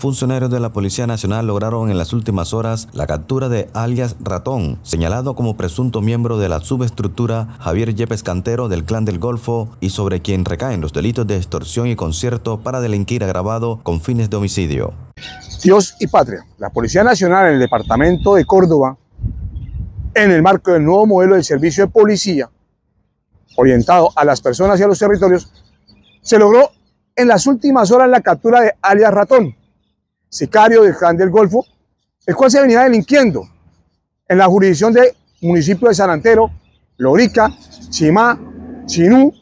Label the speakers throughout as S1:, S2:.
S1: Funcionarios de la Policía Nacional lograron en las últimas horas la captura de alias Ratón, señalado como presunto miembro de la subestructura Javier Yepes Cantero del Clan del Golfo y sobre quien recaen los delitos de extorsión y concierto para delinquir agravado con fines de homicidio.
S2: Dios y patria. La Policía Nacional en el departamento de Córdoba, en el marco del nuevo modelo de servicio de policía, orientado a las personas y a los territorios, se logró en las últimas horas la captura de alias Ratón, sicario del clan del Golfo, el cual se venía delinquiendo en la jurisdicción del municipio de San Antero, Lorica, Chimá, Chinú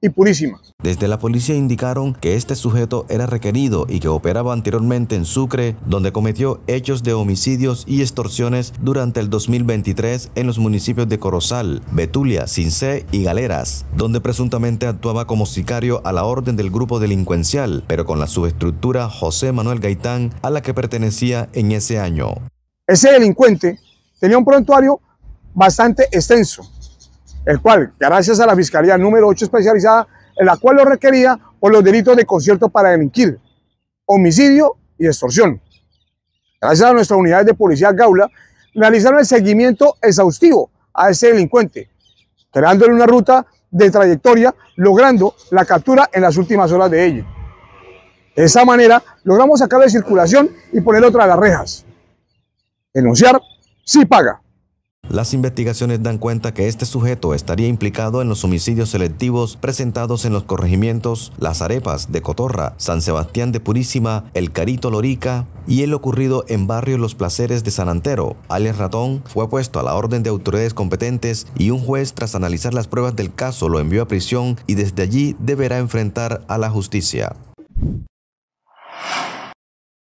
S2: y Purísima.
S1: Desde la policía indicaron que este sujeto era requerido y que operaba anteriormente en Sucre, donde cometió hechos de homicidios y extorsiones durante el 2023 en los municipios de Corozal, Betulia, Cincé y Galeras, donde presuntamente actuaba como sicario a la orden del grupo delincuencial, pero con la subestructura José Manuel Gaitán a la que pertenecía en ese año.
S2: Ese delincuente tenía un prontuario bastante extenso, el cual, gracias a la Fiscalía número 8 especializada, la cual lo requería por los delitos de concierto para delinquir, homicidio y extorsión. Gracias a nuestras unidades de policía Gaula, realizaron el seguimiento exhaustivo a ese delincuente, creándole una ruta de trayectoria, logrando la captura en las últimas horas de ella. De esa manera, logramos sacarlo de circulación y poner otra de las rejas. Denunciar sí paga.
S1: Las investigaciones dan cuenta que este sujeto estaría implicado en los homicidios selectivos presentados en los corregimientos Las Arepas de Cotorra, San Sebastián de Purísima, El Carito Lorica y el ocurrido en barrio Los Placeres de San Antero. Alias Ratón fue puesto a la orden de autoridades competentes y un juez tras analizar las pruebas del caso lo envió a prisión y desde allí deberá enfrentar a la justicia.